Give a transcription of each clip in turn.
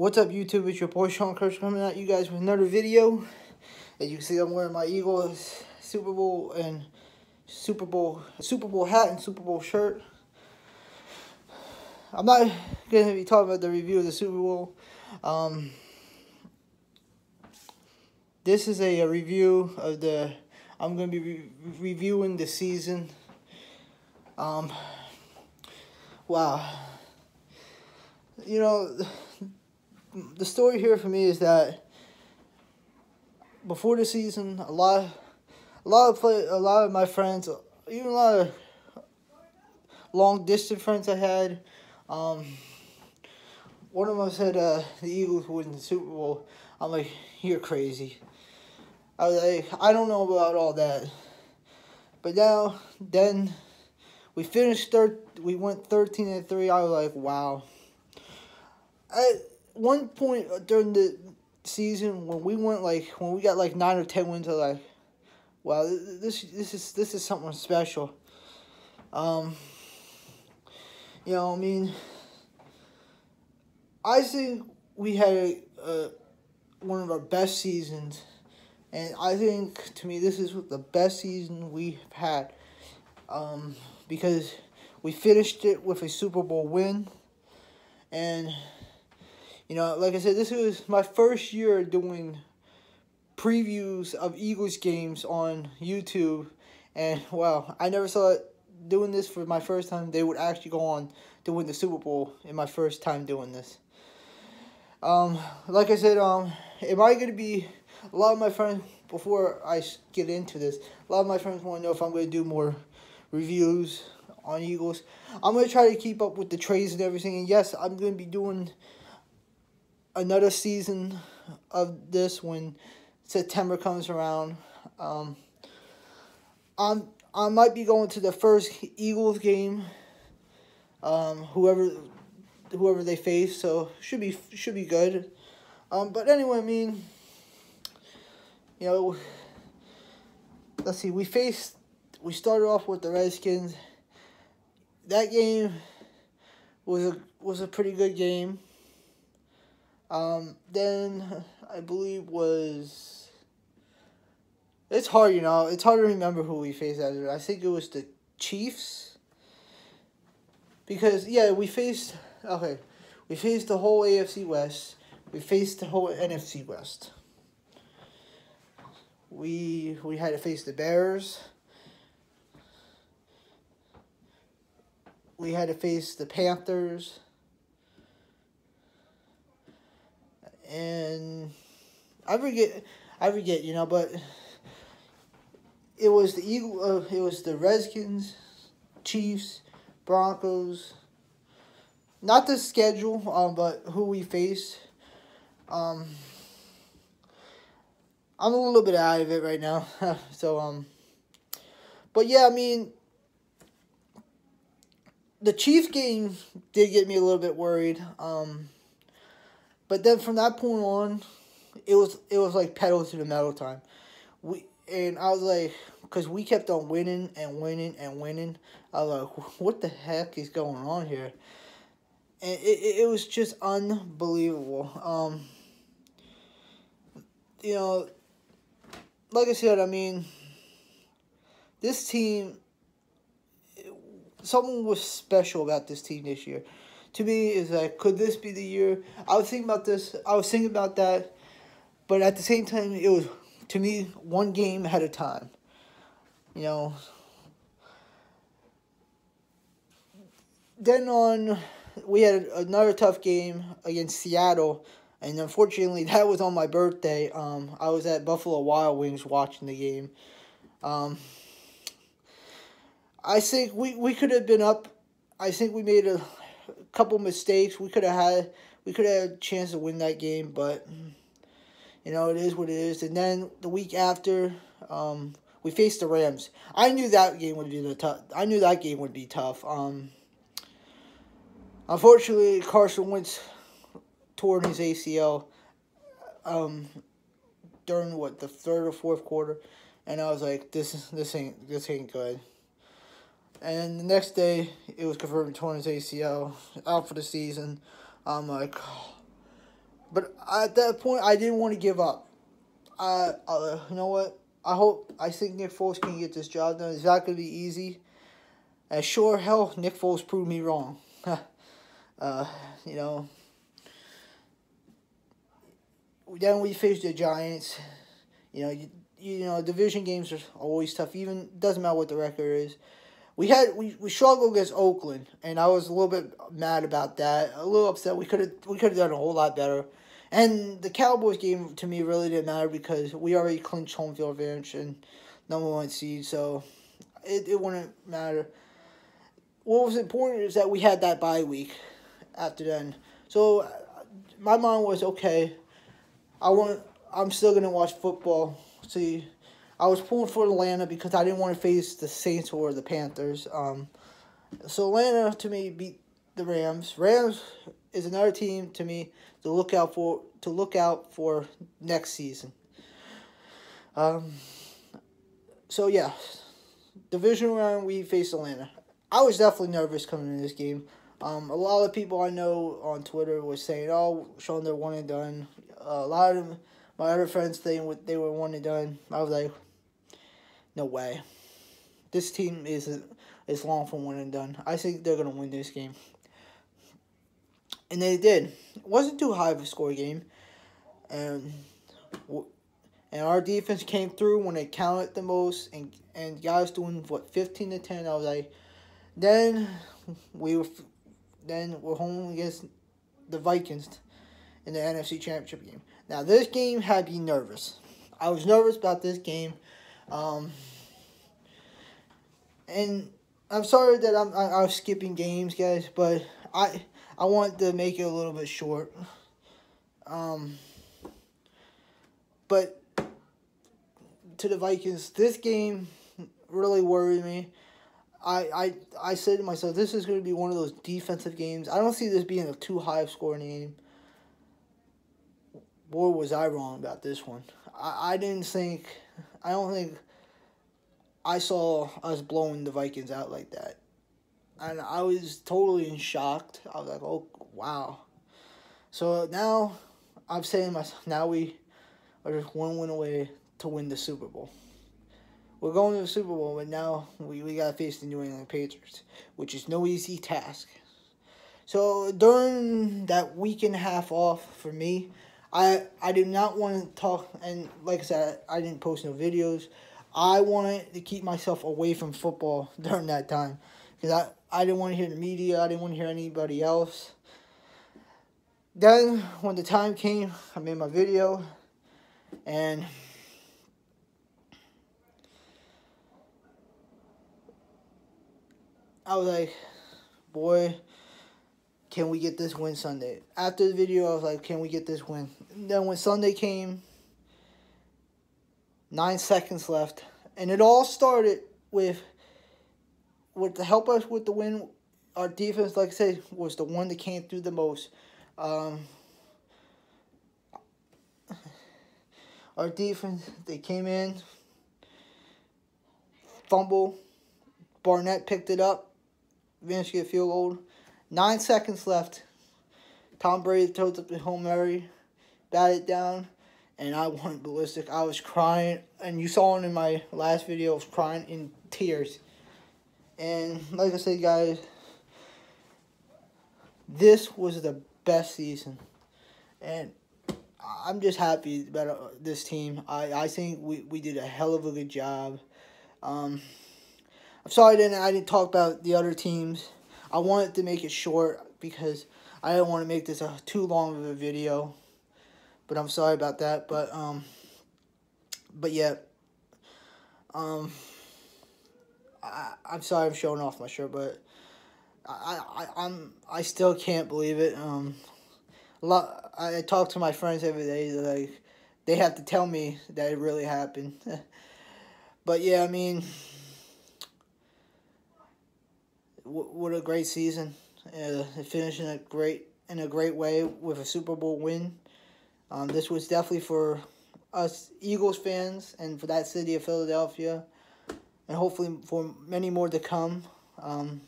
What's up, YouTube? It's your boy Sean Kirsch coming at you guys with another video. As you can see, I'm wearing my Eagles Super Bowl and Super Bowl Super Bowl hat and Super Bowl shirt. I'm not gonna be talking about the review of the Super Bowl. Um, this is a, a, review of the. I'm gonna be re reviewing the season. Um, wow. You know the story here for me is that before the season, a lot, a lot of play, a lot of my friends, even a lot of long distance friends I had, um, one of them said uh, the Eagles win the Super Bowl. I'm like, you're crazy. I was like, I don't know about all that. But now, then, we finished third. We went thirteen and three. I was like, wow. I one point during the season when we went like when we got like nine or ten wins, I was like, wow, this this is this is something special. Um, you know, I mean, I think we had a, a, one of our best seasons, and I think to me this is the best season we've had, um, because we finished it with a Super Bowl win, and you know, like I said, this was my first year doing previews of Eagles games on YouTube. And, wow, I never saw it doing this for my first time. They would actually go on to win the Super Bowl in my first time doing this. Um, like I said, um, am I going to be, a lot of my friends, before I get into this, a lot of my friends want to know if I'm going to do more reviews on Eagles. I'm going to try to keep up with the trades and everything. And yes, I'm going to be doing another season of this when September comes around. Um, I'm I might be going to the first Eagles game. Um, whoever whoever they face, so should be should be good. Um, but anyway, I mean, you know, let's see. We faced. We started off with the Redskins. That game was a was a pretty good game. Um, then I believe was it's hard, you know. It's hard to remember who we faced after. I think it was the Chiefs. Because yeah, we faced okay, we faced the whole AFC West. We faced the whole NFC West. We we had to face the Bears. We had to face the Panthers. And I forget, I forget, you know, but it was the Eagle, uh, it was the Redskins, Chiefs, Broncos. Not the schedule, um, but who we faced. Um, I'm a little bit out of it right now, so um, but yeah, I mean, the Chiefs game did get me a little bit worried. Um but then from that point on, it was it was like pedal to the metal time. We and I was like, because we kept on winning and winning and winning. I was like, what the heck is going on here? And it, it was just unbelievable. Um, you know, like I said, I mean, this team, something was special about this team this year to me is like, could this be the year? I was thinking about this. I was thinking about that, but at the same time, it was to me one game at a time. You know. Then on, we had another tough game against Seattle, and unfortunately, that was on my birthday. Um, I was at Buffalo Wild Wings watching the game. Um, I think we, we could have been up. I think we made a couple mistakes. We could have had we could have a chance to win that game, but you know it is what it is. And then the week after, um, we faced the Rams. I knew that game would be the tough. I knew that game would be tough. Um, unfortunately, Carson Wentz tore his ACL. Um, during what the third or fourth quarter, and I was like, this this ain't this ain't good. And the next day, it was confirmed torn his ACL, out for the season. I'm like, But at that point, I didn't want to give up. I, uh, you know what? I hope, I think Nick Foles can get this job done. It's not to be easy. And sure, hell, Nick Foles proved me wrong. uh, you know. Then we faced the Giants. You know, you, you know, division games are always tough. Even doesn't matter what the record is. We had we, we struggled against Oakland, and I was a little bit mad about that. A little upset. We could have we could have done a whole lot better. And the Cowboys game to me really didn't matter because we already clinched home field advantage and number one seed, so it, it wouldn't matter. What was important is that we had that bye week after then. So my mind was okay. I want. I'm still gonna watch football. See, I was pulling for Atlanta because I didn't want to face the Saints or the Panthers. Um, so Atlanta to me beat the Rams. Rams is another team to me to look out for to look out for next season. Um, so yeah, division round we face Atlanta. I was definitely nervous coming in this game. Um, a lot of people I know on Twitter were saying, "Oh, showing they're one and done." Uh, a lot of my other friends saying they were one and done. I was like, "No way." This team is is long for one and done. I think they're gonna win this game and they did. It wasn't too high of a score game, and and our defense came through when they counted the most, and and guys doing what fifteen to ten. I was like, then we were, then we're home against the Vikings in the NFC Championship game. Now this game had me nervous. I was nervous about this game, um, and I'm sorry that I'm I, I'm skipping games, guys, but I I want to make it a little bit short. Um, but to the Vikings, this game really worried me. I, I, I said to myself, this is going to be one of those defensive games. I don't see this being a too high scoring game. Boy, was I wrong about this one. I, I didn't think, I don't think I saw us blowing the Vikings out like that and I was totally shocked. I was like, "Oh wow!" So now I'm saying myself, now we are just one win away to win the Super Bowl. We're going to the Super Bowl, but now we, we got to face the New England Patriots, which is no easy task. So during that week and a half off for me, I I did not want to talk, and like I said, I didn't post no videos. I wanted to keep myself away from football during that time because I I didn't want to hear the media. I didn't want to hear anybody else. Then, when the time came, I made my video, and I was like, boy, can we get this win Sunday? After the video, I was like, can we get this win? And then when Sunday came, nine seconds left, and it all started with with to help us with the win, our defense, like I said, was the one that came through the most. Um, our defense, they came in, fumble, Barnett picked it up, Vince get field goal. Nine seconds left. Tom Brady throws up the home Mary, bat it down, and I went ballistic. I was crying, and you saw it in my last video. I was crying in tears. And like I said, guys, this was the best season. And I'm just happy about uh, this team. I, I think we, we did a hell of a good job. Um, I'm sorry didn't, I didn't talk about the other teams. I wanted to make it short because I didn't want to make this a too long of a video. But I'm sorry about that. But um, but yeah. Um, I, I'm sorry I'm showing off my shirt, but I, I I'm I still can't believe it. Um, a lot. I talk to my friends every day. Like, they have to tell me that it really happened. but yeah, I mean, what a great season. Uh, finishing a great in a great way with a Super Bowl win. Um, this was definitely for us Eagles fans and for that city of Philadelphia and hopefully for many more to come. Um,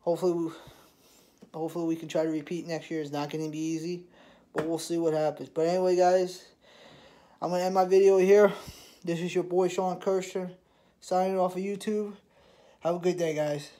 hopefully, we, hopefully we can try to repeat next year. It's not going to be easy, but we'll see what happens. But anyway, guys, I'm to end my video here. This is your boy Sean Kirster signing off of YouTube. Have a good day, guys.